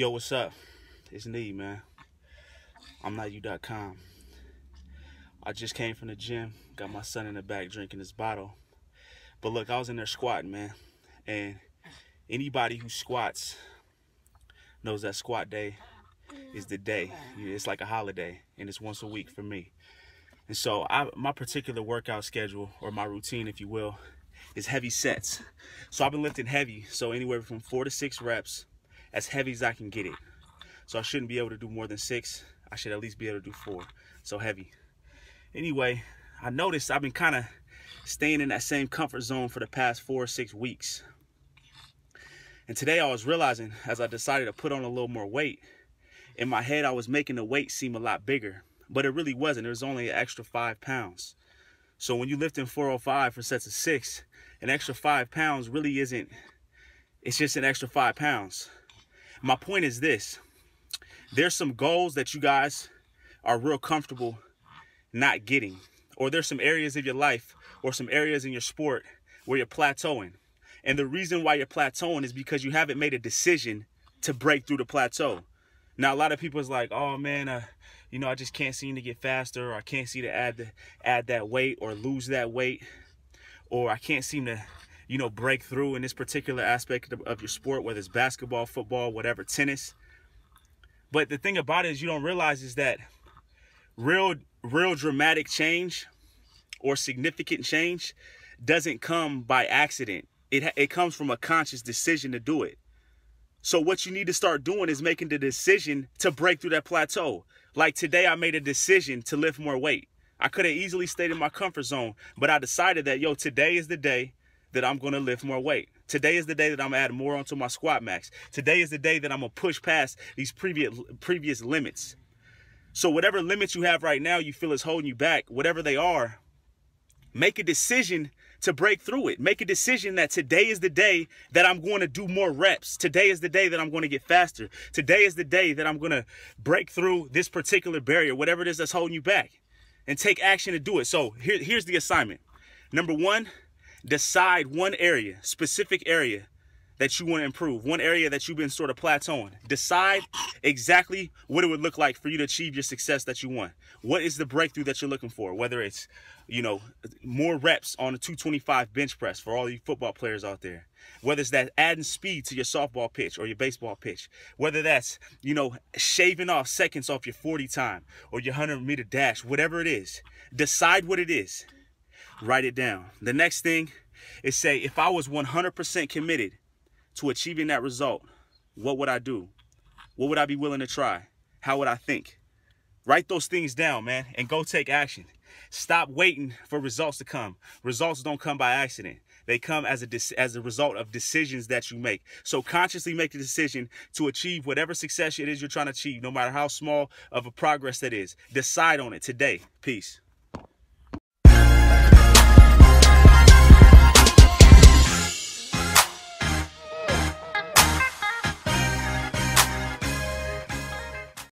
Yo, what's up? It's Niyi, man. I'm not you.com. I just came from the gym, got my son in the back drinking his bottle. But look, I was in there squatting, man. And anybody who squats knows that squat day is the day. It's like a holiday, and it's once a week for me. And so I, my particular workout schedule, or my routine, if you will, is heavy sets. So I've been lifting heavy, so anywhere from four to six reps, as heavy as I can get it. So I shouldn't be able to do more than six. I should at least be able to do four. So heavy. Anyway, I noticed I've been kind of staying in that same comfort zone for the past four or six weeks. And today I was realizing as I decided to put on a little more weight, in my head I was making the weight seem a lot bigger, but it really wasn't. It was only an extra five pounds. So when you lift in 405 for sets of six, an extra five pounds really isn't, it's just an extra five pounds. My point is this there's some goals that you guys are real comfortable not getting, or there's some areas of your life or some areas in your sport where you're plateauing. And the reason why you're plateauing is because you haven't made a decision to break through the plateau. Now, a lot of people is like, oh man, uh, you know, I just can't seem to get faster, or I can't seem to add the, add that weight or lose that weight, or I can't seem to, you know, break through in this particular aspect of, of your sport, whether it's basketball, football, whatever, tennis. But the thing about it is you don't realize is that real, real dramatic change or significant change doesn't come by accident. It, it comes from a conscious decision to do it. So what you need to start doing is making the decision to break through that plateau. Like today, I made a decision to lift more weight. I could have easily stayed in my comfort zone, but I decided that, yo, today is the day that I'm going to lift more weight. Today is the day that I'm adding more onto my squat max. Today is the day that I'm to push past these previous previous limits. So whatever limits you have right now you feel is holding you back, whatever they are, make a decision to break through it. Make a decision that today is the day that I'm going to do more reps. Today is the day that I'm going to get faster. Today is the day that I'm going to break through this particular barrier, whatever it is that's holding you back, and take action to do it. So here, here's the assignment. Number one, decide one area, specific area that you want to improve, one area that you've been sort of plateauing. Decide exactly what it would look like for you to achieve your success that you want. What is the breakthrough that you're looking for? Whether it's, you know, more reps on a 225 bench press for all you football players out there. Whether it's that adding speed to your softball pitch or your baseball pitch. Whether that's, you know, shaving off seconds off your 40 time or your 100 meter dash, whatever it is. Decide what it is. Write it down. The next thing is say, if I was 100% committed to achieving that result, what would I do? What would I be willing to try? How would I think? Write those things down, man, and go take action. Stop waiting for results to come. Results don't come by accident. They come as a as a result of decisions that you make. So consciously make a decision to achieve whatever success it is you're trying to achieve, no matter how small of a progress that is. Decide on it today. Peace.